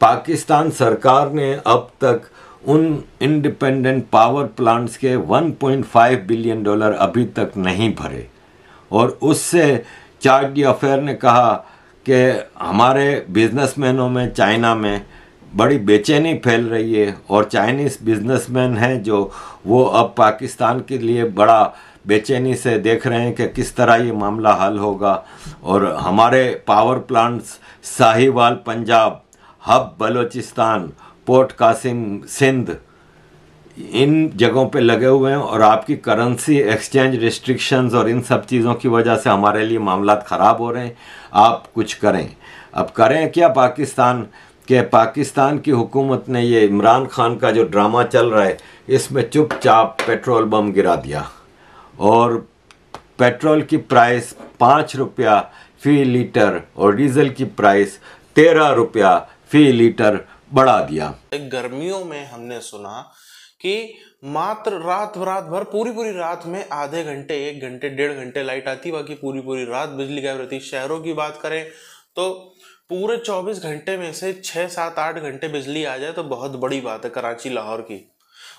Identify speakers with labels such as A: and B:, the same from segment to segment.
A: पाकिस्तान सरकार ने अब तक उन इंडिपेंडेंट पावर प्लांट्स के 1.5 बिलियन डॉलर अभी तक नहीं भरे। और उससे चार्ट डी अफेयर ने कहा कि हमारे बिजनेसमैनों में चाइना में बड़ी बेचैनी फैल रही है और चाइनीज़ बिजनेसमैन हैं जो वो अब पाकिस्तान के लिए बड़ा बेचैनी से देख रहे हैं कि किस तरह ये मामला हल होगा। और हमारे power plants Sahiwal Punjab Hub, Balochistan, port Qasim, Sindh, इन जगहों पे लगे हुए हैं और आपकी करेंसी एक्सचेंज रिस्ट्रिक्शंस और इन सब चीज़ों की वजह से हमारे लिए मामला ख़राब हो रहे हैं। आप कुछ करें। अब करें क्या पाकिस्तान? के पाकिस्तान की हुकूमत ने ये इमरान खान का जो ड्रामा चल रहा है, इसमें चुपचाप पेट्रोल बम गिरा दिया और पेट्रोल की प्राइस पाँच रुपया, फ़ी लीटर और डीजल की प्राइस तेरह रुपया फ़ी लीटर बढ़ा दिया।
B: गर्मियों में हमने सुना कि मात्र रात रात भर, पूरी पूरी रात में आधे घंटे, एक घंटे, डेढ़ घंटे लाइट आती, बाकी पूरी पूरी रात बिजली गायब रहती शहरों की बात करें तो पूरे 24 घंटे में से छः सात आठ घंटे बिजली आ जाए तो बहुत बड़ी बात है कराची, लाहौर की।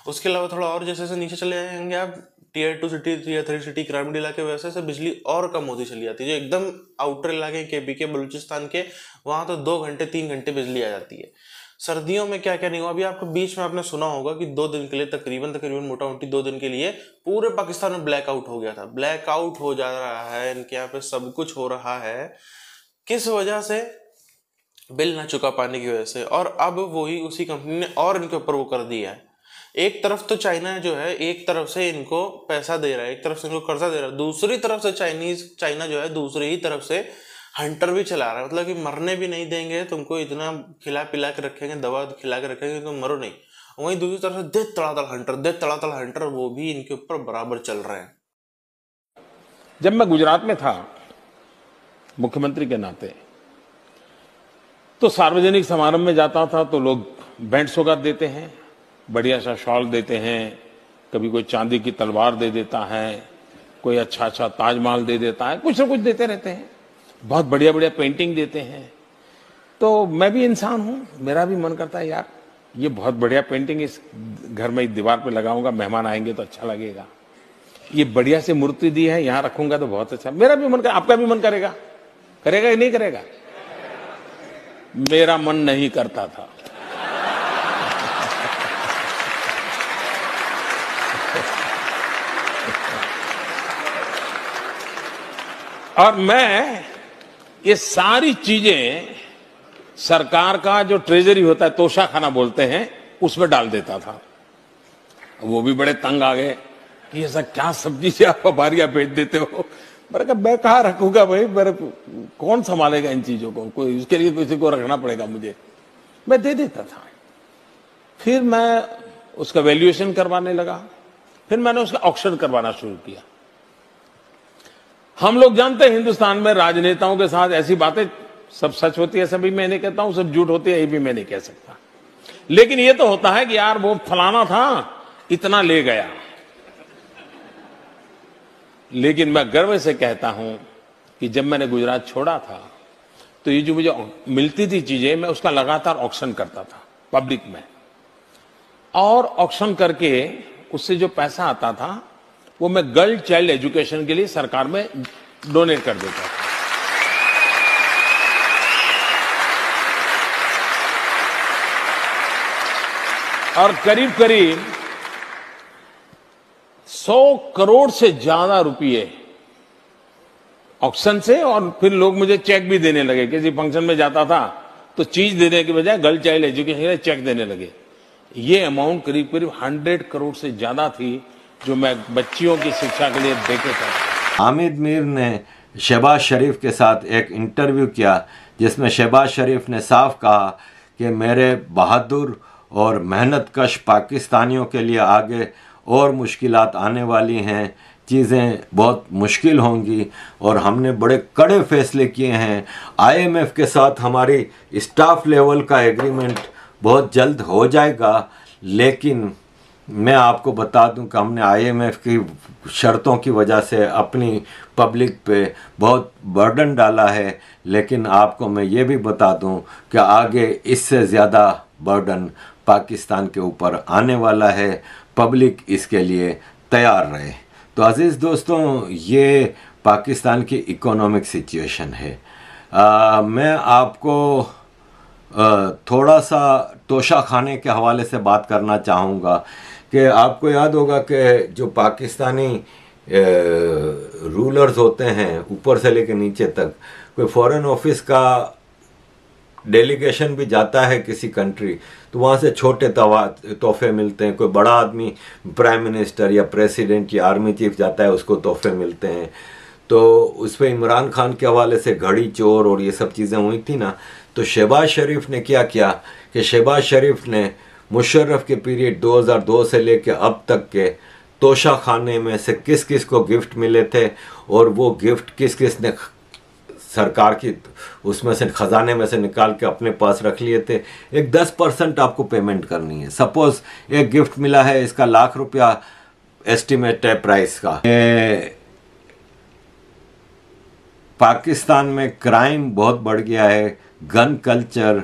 B: उसके अलावा थोड़ा और जैसे जैसे नीचे चले जाएँगे आप tier two city tier three city ग्रामीण इलाके वैसे से बिजली और कम होती चली जाती है। जो एकदम आउटर इलाके के पी के बलूचिस्तान के, वहाँ तो दो घंटे, तीन घंटे बिजली आ जाती है। सर्दियों में क्या क्या नहीं हुआ? अभी आपको बीच में आपने सुना होगा कि दो दिन के लिए तकरीबन तकरीबन मोटा मोटी दो दिन के लिए पूरे पाकिस्तान में ब्लैकआउट हो गया था। ब्लैकआउट हो जा रहा है, इनके यहाँ पे सब कुछ हो रहा है। किस वजह से? बिल ना चुका पाने की वजह से। और अब वही उसी कंपनी ने और इनके ऊपर वो कर दिया है। एक तरफ़ तो चाइना जो है, एक तरफ़ से इनको पैसा दे रहा है, एक तरफ़ से इनको कर्जा दे रहा है। दूसरी तरफ़ से चाइनीज़, चाइना जो है, दूसरी ही तरफ़ से हंटर भी चला रहा है। मतलब कि मरने भी नहीं देंगे, तुमको इतना खिला पिला के रखेंगे, दवा खिला के रखेंगे तुम मरो नहीं। वहीं दूसरी तरफ़ से दे तड़ातड़ हंटर दे तड़ातड़ हंटर, वो भी इनके ऊपर बराबर चल रहे हैं।
C: जब मैं गुजरात में था, मुख्यमंत्री के नाते तो सार्वजनिक समारोह में जाता था तो लोग बैंड सौगात देते हैं बढ़िया सा शॉल देते हैं, कभी कोई चांदी की तलवार दे देता है, कोई अच्छा अच्छा ताजमहल दे देता है, कुछ ना कुछ देते रहते हैं। बहुत बढ़िया बढ़िया पेंटिंग देते हैं। तो मैं भी इंसान हूँ, मेरा भी मन करता है, यार, ये बहुत बढ़िया पेंटिंग इस घर में, इस दीवार पे लगाऊँगा, मेहमान आएँगे तो अच्छा लगेगा। ये बढ़िया से मूर्ति दी है, यहाँ रखूँगा तो बहुत अच्छा। मेरा भी मन कर, आपका भी मन करेगा? करेगा या नहीं करेगा? मेरा मन नहीं करता था। और मैं ये सारी चीज़ें सरकार का जो ट्रेजरी होता है, तोशा खाना बोलते हैं, उसमें डाल देता था। वो भी बड़े तंग आ गए कि ऐसा क्या सब्ज़ी से आप बारिया भेज देते हो? मैंने कहा, मैं कहा रखूँगा भाई? मेरे कौन संभालेगा इन चीज़ों को? कोई उसके लिए किसी को रखना पड़ेगा मुझे। मैं दे देता था। फिर मैं उसका वैल्यूएशन करवाने लगा। फिर मैंने उसका ऑक्शन करवाना शुरू किया। हम लोग जानते हैं हिंदुस्तान में राजनेताओं के साथ ऐसी बातें, सब सच होती है, सभी मैं नहीं कहता हूँ, सब झूठ होती है, ये भी मैं नहीं कह सकता। लेकिन ये तो होता है कि यार वो फलाना था, इतना ले गया। लेकिन मैं गर्व से कहता हूँ कि जब मैंने गुजरात छोड़ा था तो ये जो मुझे मिलती थी चीज़ें, मैं उसका लगातार ऑक्शन करता था पब्लिक में। और ऑक्शन करके उससे जो पैसा आता था वो मैं गर्ल चाइल्ड एजुकेशन के लिए सरकार में डोनेट कर देता था। और करीब करीब 100 करोड़ से ज़्यादा रुपये ऑक्शन से और फिर लोग मुझे चेक भी देने लगे। किसी फ़ंक्शन में जाता था तो चीज़ देने के बजाय गर्ल चाइल्ड एजुकेशन के चेक देने लगे। ये अमाउंट करीब करीब 100 करोड़ से ज़्यादा थी। जो मैं बच्चियों की शिक्षा के लिए देखे था।
A: हामिद मीर ने शहबाज शरीफ के साथ एक इंटरव्यू किया, जिसमें शहबाज शरीफ ने साफ़ कहा कि मेरे बहादुर और मेहनत कश पाकिस्तानियों के लिए आगे और मुश्किल आने वाली हैं, चीज़ें बहुत मुश्किल होंगी और हमने बड़े कड़े फैसले किए हैं। आईएमएफ के साथ हमारी स्टाफ लेवल का एग्रीमेंट बहुत जल्द हो जाएगा, लेकिन मैं आपको बता दूँ कि हमने आईएमएफ की शर्तों की वजह से अपनी पब्लिक पे बहुत बर्डन डाला है लेकिन आपको मैं ये भी बता दूँ कि आगे इससे ज़्यादा बर्डन पाकिस्तान के ऊपर आने वाला है। पब्लिक इसके लिए तैयार रहे। तो अज़ीज़ दोस्तों ये पाकिस्तान की इकोनॉमिक सिचुएशन है। आ, मैं आपको आ, थोड़ा सा तोशा खाने के हवाले से बात करना चाहूँगा। कि आपको याद होगा कि जो पाकिस्तानी रूलर्स होते हैं, ऊपर से लेकर नीचे तक, कोई फॉरेन ऑफ़िस का डेलीगेशन भी जाता है किसी कंट्री तो वहाँ से छोटे तोहफे मिलते हैं। कोई बड़ा आदमी प्राइम मिनिस्टर या प्रेसिडेंट या आर्मी चीफ जाता है, उसको तोहफे मिलते हैं। तो उस पर इमरान खान के हवाले से घड़ी चोर और ये सब चीज़ें हुई थी ना तो शहबाज शरीफ ने क्या किया कि शहबाज शरीफ ने मुशर्रफ के पीरियड 2002 से लेकर अब तक के तोशा खाने में से किस किस को गिफ्ट मिले थे और वो गिफ्ट किस किस ने सरकार की उसमें से खजाने में से निकाल के अपने पास रख लिए थे। एक दस परसेंट आपको पेमेंट करनी है। सपोज़ एक गिफ्ट मिला है इसका लाख रुपया एस्टिमेट है प्राइस का। ए, पाकिस्तान में क्राइम बहुत बढ़ गया है। गन कल्चर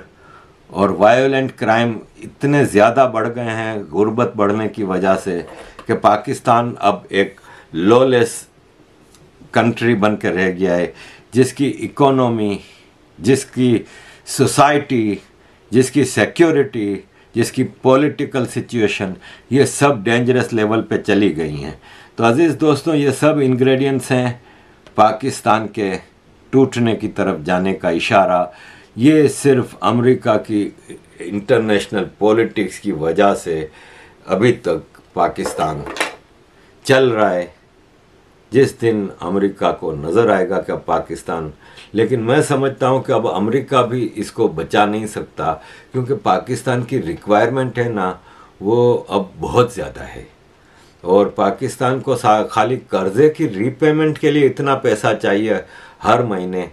A: और वायोलेंट क्राइम इतने ज़्यादा बढ़ गए हैं, गुर्बत बढ़ने की वजह से कि पाकिस्तान अब एक लॉलेस कंट्री बन के रह गया है, जिसकी इकोनॉमी जिसकी सोसाइटी जिसकी सिक्योरिटी जिसकी पॉलिटिकल सिचुएशन ये सब डेंजरस लेवल पे चली गई हैं। तो अज़ीज़ दोस्तों, ये सब इंग्रेडिएंट्स हैं पाकिस्तान के टूटने की तरफ़ जाने का इशारा। ये सिर्फ़ अमेरिका की इंटरनेशनल पॉलिटिक्स की वजह से अभी तक पाकिस्तान चल रहा है। जिस दिन अमेरिका को नज़र आएगा कि पाकिस्तान, लेकिन मैं समझता हूँ कि अब अमेरिका भी इसको बचा नहीं सकता, क्योंकि पाकिस्तान की रिक्वायरमेंट है ना, वो अब बहुत ज़्यादा है। और पाकिस्तान को खाली कर्जे की रीपेमेंट के लिए इतना पैसा चाहिए हर महीने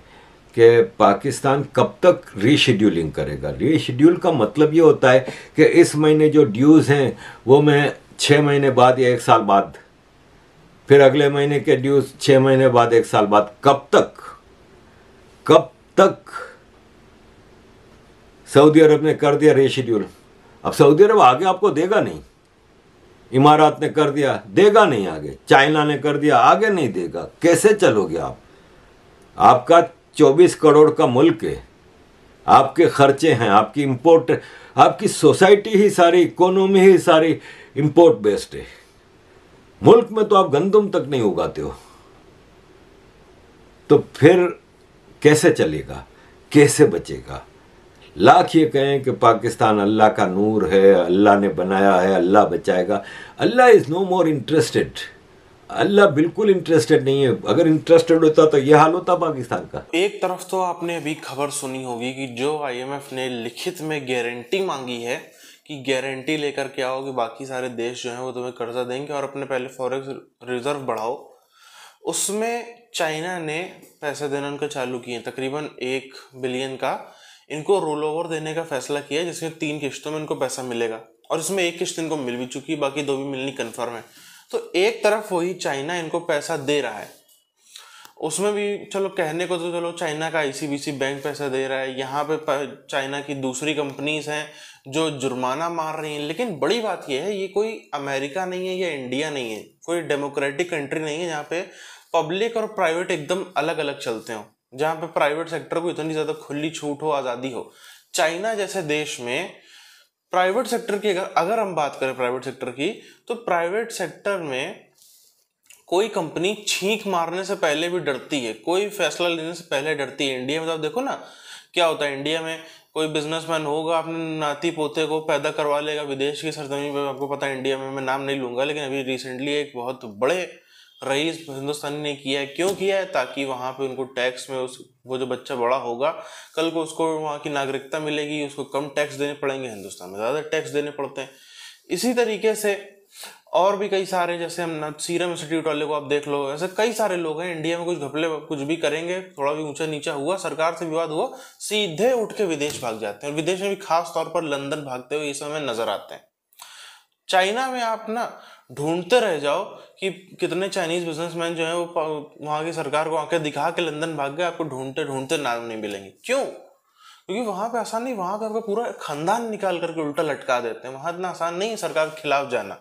A: कि पाकिस्तान कब तक रीशेड्यूलिंग करेगा? रीशेड्यूल का मतलब ये होता है कि इस महीने जो ड्यूज़ हैं, वो मैं छः महीने बाद या एक साल बाद, फिर अगले महीने के ड्यूज छह महीने बाद, एक साल बाद, कब तक? कब तक? सऊदी अरब ने कर दिया रेशिड्यूल अब सऊदी अरब आगे आपको देगा नहीं। इमारात ने कर दिया, देगा नहीं आगे। चाइना ने कर दिया, आगे नहीं देगा। कैसे चलोगे आप? आपका 24 करोड़ का मुल्क है। आपके खर्चे हैं, आपकी इंपोर्ट आपकी सोसाइटी ही सारी इकोनॉमी ही सारी इंपोर्ट बेस्ड है। मुल्क में तो आप गंदम तक नहीं उगाते हो। तो फिर कैसे चलेगा? कैसे बचेगा? लाख ये कहें कि पाकिस्तान अल्लाह का नूर है, अल्लाह ने बनाया है, अल्लाह बचाएगा। Allah is no more interested Allah बिल्कुल इंटरेस्टेड नहीं है। अगर इंटरेस्टेड होता तो यह हाल होता पाकिस्तान का।
B: एक तरफ़ तो आपने अभी खबर सुनी होगी कि जो आईएमएफ ने लिखित में गारंटी मांगी है कि गारंटी लेकर क्या आओ कि बाकी सारे देश जो हैं वो तुम्हें कर्जा देंगे और अपने पहले फॉरेक्स रिज़र्व बढ़ाओ। उसमें चाइना ने पैसे देना उनका चालू किए, तकरीबन एक बिलियन का। इनको रोल ओवर देने का फैसला किया जिसमें तीन किश्तों में इनको पैसा मिलेगा। और इसमें एक किश्त इनको मिल भी चुकी है, बाकी दो भी मिलनी कन्फर्म है। तो एक तरफ़ वही चाइना इनको पैसा दे रहा है। उसमें भी चलो कहने को तो चलो चाइना का आईसीबीसी बैंक पैसा दे रहा है। यहाँ पे चाइना की दूसरी कंपनीज़ हैं जो जुर्माना मार रही हैं। लेकिन बड़ी बात यह है, ये कोई अमेरिका नहीं है या इंडिया नहीं है। कोई डेमोक्रेटिक कंट्री नहीं है जहाँ पे पब्लिक और प्राइवेट एकदम अलग अलग चलते हो। जहाँ पे प्राइवेट सेक्टर को इतनी ज़्यादा खुली छूट हो, आज़ादी हो। चाइना जैसे देश में प्राइवेट सेक्टर की अगर अगर हम बात करें प्राइवेट सेक्टर की तो प्राइवेट सेक्टर में कोई कंपनी छींक मारने से पहले भी डरती है। कोई फैसला लेने से पहले डरती है। इंडिया में तो आप देखो ना, क्या होता है? इंडिया में कोई बिजनेसमैन होगा, अपने नाती पोते को पैदा करवा लेगा, विदेश की सरजमी पर आपको पता है इंडिया में मैं नाम नहीं लूँगा, लेकिन अभी रिसेंटली एक बहुत बड़े रईस हिंदुस्तानी ने किया है। क्यों किया है? ताकि वहाँ पे उनको टैक्स में उस, वो जो बच्चा बड़ा होगा, कल को उसको वहाँ की नागरिकता मिलेगी, उसको कम टैक्स देने पड़ेंगे हिंदुस्तान में। ज़्यादा टैक्स देने पड़ते हैं। इसी तरीके से और भी कई सारे, जैसे हम सीरम इंस्टीट्यूट वाले को आप देख लो, ऐसे कई सारे लोग हैं इंडिया में कुछ घपले, कुछ भी करेंगे, थोड़ा भी ऊँचा नीचा हुआ, सरकार से विवाद हुआ, सीधे उठ के विदेश भाग जाते हैं। विदेश में भी खास तौर पर लंदन भागते हुए इस समय नज़र आते हैं। चाइना में आप ना ढूंढते रह जाओ कि कितने चाइनीज़ बिजनेसमैन जो है वो वहाँ की सरकार को आके दिखा के लंदन भाग गए, आपको ढूंढते ढूंढते नाम नहीं मिलेंगे। क्यों? क्योंकि वहाँ पे आसान नहीं वहाँ का पूरा खानदान निकाल करके उल्टा लटका देते हैं। वहाँ इतना आसान नहीं सरकार के खिलाफ जाना।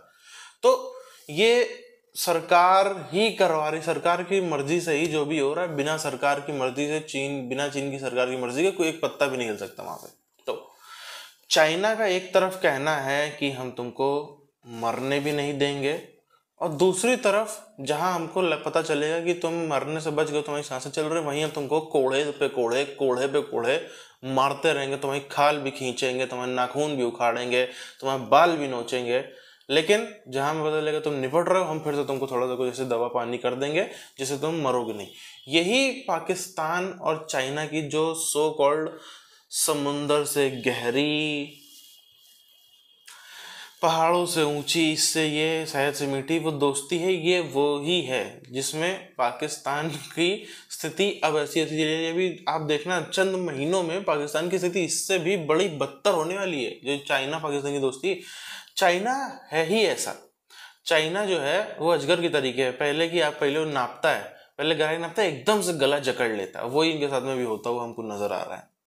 B: तो ये सरकार ही करवा रही, सरकार की मर्ज़ी से ही जो भी हो रहा है, बिना सरकार की मर्ज़ी से, चीन, बिना चीन की सरकार की मर्ज़ी के कोई एक पत्ता भी नहीं हिल सकता वहाँ पे। तो चाइना का एक तरफ़ कहना है कि हम तुमको मरने भी नहीं देंगे। और दूसरी तरफ़, जहाँ हमको पता चलेगा कि तुम मरने से बच गए, तुम्हारी साँसें चल रही वहीं हम तुमको कोड़े पे कोड़े कोड़े पे कोड़े मारते रहेंगे। तुम्हारी खाल भी खींचेंगे, तुम्हारे नाखून भी उखाड़ेंगे, तुम्हारे बाल भी नोचेंगे। लेकिन जहाँ हमें पता चलेगा तुम निपट रहे हो, हम फिर से तुमको थोड़ा सा जैसे दवा पानी कर देंगे, जिससे तुम मरोगे नहीं। यही पाकिस्तान और चाइना की जो सो कॉल्ड समुंदर से गहरी पहाड़ों से ऊँची, इससे ये शायद से मीठी वो दोस्ती है, ये वो ही है, जिसमें पाकिस्तान की स्थिति अब ऐसी ऐसी ये अभी आप देखना, चंद महीनों में पाकिस्तान की स्थिति इससे भी बड़ी बदतर होने वाली है, जो चाइना, पाकिस्तान की दोस्ती। चाइना है ही ऐसा। चाइना जो है, वो अजगर की तरीके है। पहले की आप, पहले वो नापता है, पहले गहराई नापता है, एकदम से गला जकड़ लेता है। वही इनके साथ में भी होता हुआ हमको नज़र आ रहा है।